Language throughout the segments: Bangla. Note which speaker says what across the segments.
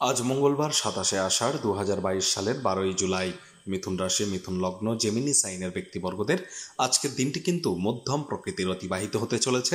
Speaker 1: আজ মঙ্গলবার সাতাশে আষাঢ় দু হাজার বাইশ সালের বারোই জুলাই। মিথুন রাশি, মিথুন লগ্ন জেমিনি সাইনের ব্যক্তিবর্গদের আজকের দিনটি কিন্তু মধ্যম প্রকৃতির অতিবাহিত হতে চলেছে।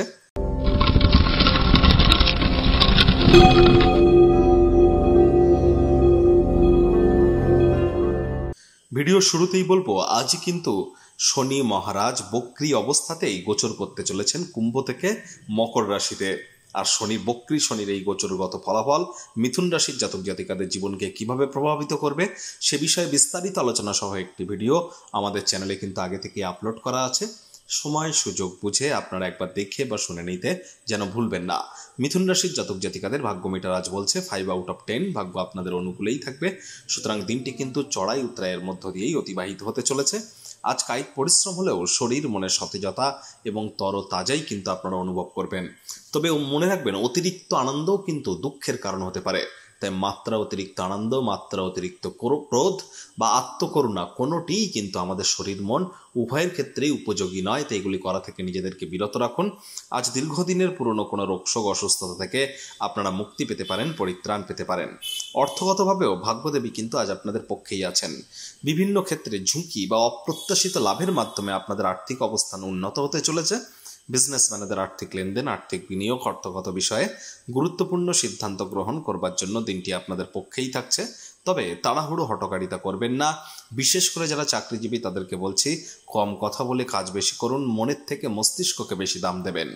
Speaker 1: ভিডিও শুরুতেই বলব আজ কিন্তু শনি, মহারাজ বক্রি অবস্থাতেই গোচর করতে চলেছেন কুম্ভ থেকে মকর রাশিতে। আর শনি বক্রি শনির এই গোচরগত ফলাফল মিথুন রাশির জাতক জাতিকাদের জীবনকে কীভাবে প্রভাবিত করবে সে বিষয়ে বিস্তারিত আলোচনা সহ একটি ভিডিও আমাদের চ্যানেলে কিন্তু আগে থেকে আপলোড করা আছে। সময়, সুযোগ বুঝে আপনারা একবার দেখে বা শুনে নিতে যেন ভুলবেন না। মিথুন রাশির জাতক জাতিকাদের ভাগ্য মিটার আজ বলছে ফাইভ আউট অফ টেন ভাগ্য আপনাদের অনুকূলেই থাকবে। সুতরাং দিনটি কিন্তু চড়াই উত্তরায়ের মধ্য দিয়েই অতিবাহিত হতে চলেছে। আজ কায়িক পরিশ্রম হলেও শরীর মনে সতেজতা এবং তরতাজাই কিন্তু আপনারা অনুভব করবেন। তবে মনে রাখবেন, অতিরিক্ত আনন্দও কিন্তু দুঃখের কারণ হতে পারে। তাই মাত্রা অতিরিক্ত আনন্দ, মাত্রা অতিরিক্ত ক্রোধ বা আত্মকরুণা কোনোটিই কিন্তু আমাদের শরীর, মন উভয়ের ক্ষেত্রেই উপযোগী নয়। তাই এগুলি করা থেকে নিজেদেরকে বিরত রাখুন। আজ দীর্ঘদিনের পুরনো কোনো রোগশোক অসুস্থতা থেকে আপনারা মুক্তি পেতে পারেন, পরিত্রাণ পেতে পারেন। অর্থগতভাবেও ভাগ্যদেবী কিন্তু আজ আপনাদের পক্ষেই আছেন। বিভিন্ন ক্ষেত্রে ঝুঁকি বা অপ্রত্যাশিত লাভের মাধ্যমে আপনাদের আর্থিক অবস্থান উন্নত হতে চলেছে। বিজনেসম্যানেদের আর্থিক লেনদেন, আর্থিক বিনিয়োগ, অর্থগত বিষয়ে গুরুত্বপূর্ণ সিদ্ধান্ত গ্রহণ করবার জন্য দিনটি আপনাদের পক্ষেই থাকছে। তবে তাড়াহুড়ো হটকারিতা করবেন না। বিশেষ করে যারা চাকরিজীবী, তাদেরকে বলছি, কম কথা বলে কাজ বেশি করুন, মনের থেকে মস্তিষ্ককে বেশি দাম দেবেন।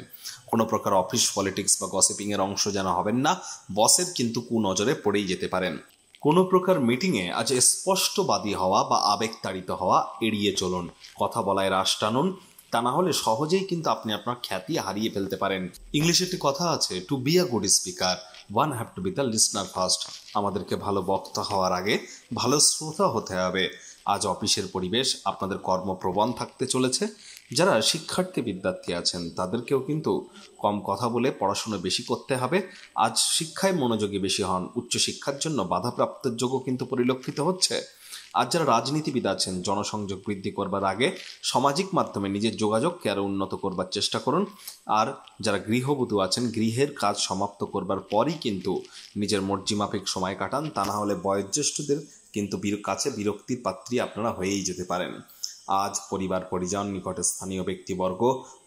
Speaker 1: কোনো প্রকার অফিস পলিটিক্স বা গসিপিংয়ের অংশ যেন হবেন না, বসের কিন্তু কুনজরে পড়েই যেতে পারেন। কোনো প্রকার মিটিংয়ে আজ স্পষ্টবাদী হওয়া বা আবেগতাড়িত হওয়া এড়িয়ে চলুন। কথা বলায় রাশ টানুন তা না হলে সহজেই কিন্তু আপনি আপনার খ্যাতি হারিয়ে ফেলতে পারেন। ইংলিশে একটি কথা আছে to be a good speaker one have to be the listener first আমাদেরকে ভালো বক্তা হওয়ার আগে ভালো শ্রোতা হতে হবে। আজ অফিসের পরিবেশ, আপনাদের কর্মপ্রবণ থাকতে চলেছে। যারা শিক্ষার্থী বিদ্যার্থী আছেন, তাদেরকেও কিন্তু কম কথা বলে পড়াশুনো বেশি করতে হবে। আজ শিক্ষায় মনোযোগী বেশি হন, উচ্চশিক্ষার জন্য বাধাপ্রাপ্তের যোগও কিন্তু পরিলক্ষিত হচ্ছে। আজ যারা রাজনীতিবিদ আছেন, জনসংযোগ বৃদ্ধি করবার আগে সামাজিক মাধ্যমে নিজের যোগাযোগকে আরও উন্নত করবার চেষ্টা করুন। আর যারা গৃহবধূ আছেন, গৃহের কাজ সমাপ্ত করবার পরই কিন্তু নিজের মর্জিমাফিক সময় কাটান। তা না হলে বয়োজ্যেষ্ঠদের কিন্তু কাছে বিরক্তির পাত্রী আপনারা হয়েই যেতে পারেন। আজ পরিবার পরিজন নিকটে স্থানীয় ব্যক্তিবর্গ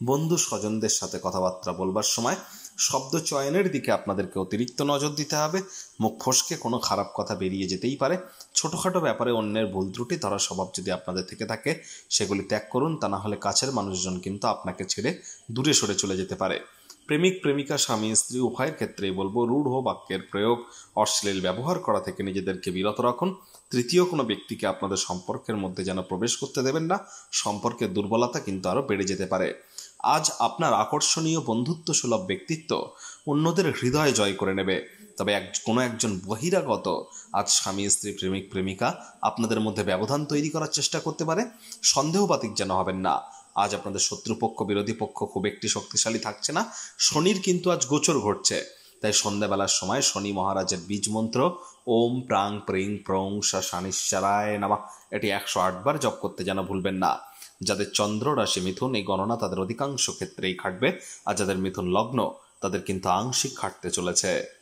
Speaker 1: বন্ধু স্বজনদের সাথে কথাবার্তা বলবার সময় শব্দ চয়নের দিকে আপনাদেরকে অতিরিক্ত নজর দিতে হবে। মুখ ফসকে কোনো খারাপ কথা বেরিয়ে যেতেই পারে। ছোটোখাটো ব্যাপারে অন্যের ভুল ত্রুটি ধরার স্বভাব যদি আপনাদের থেকে থাকে, সেগুলি ত্যাগ করুন। তা না হলে কাছের মানুষজন কিন্তু আপনাকে ছেড়ে দূরে সরে চলে যেতে পারে। প্রেমিক, প্রেমিকা, স্বামী, স্ত্রী উভয়ের ক্ষেত্রেই বলব, রূঢ় বাক্যের প্রয়োগ, অশ্লীল ব্যবহার করা থেকে নিজেদেরকে বিরত রাখুন। তৃতীয় কোনো ব্যক্তিকে আপনাদের সম্পর্কের মধ্যে যেন প্রবেশ করতে দেবেন না। সম্পর্কের দুর্বলতা কিন্তু আরও বেড়ে যেতে পারে। আজ আপনার আকর্ষণীয় বন্ধুত্ব সুলভ ব্যক্তিত্ব অন্যদের হৃদয় জয় করে নেবে। তবে এক, কোনো একজন বহিরাগত আজ স্বামী, স্ত্রী, প্রেমিক, প্রেমিকা আপনাদের মধ্যে ব্যবধান তৈরি করার চেষ্টা করতে পারে। সন্দেহবাতিক যেন হবেন না। আজ আপনাদের শত্রুপক্ষ, বিরোধী পক্ষ খুব একটি শক্তিশালী থাকছে না। শনির কিন্তু আজ গোচর ঘটছে। তাই সন্ধ্যাবেলার সময় শনি মহারাজের বীজ মন্ত্র, ওম প্রাং প্রিং প্রং শানিশ্চারায় নামা, এটি একশো আটবার জপ করতে যেন ভুলবেন না। যাদের চন্দ্র রাশি মিথুন, এই গণনা তাদের অধিকাংশ ক্ষেত্রেই খাটবে। আর যাদের মিথুন লগ্ন, তাদের কিন্তু আংশিক খাটতে চলেছে।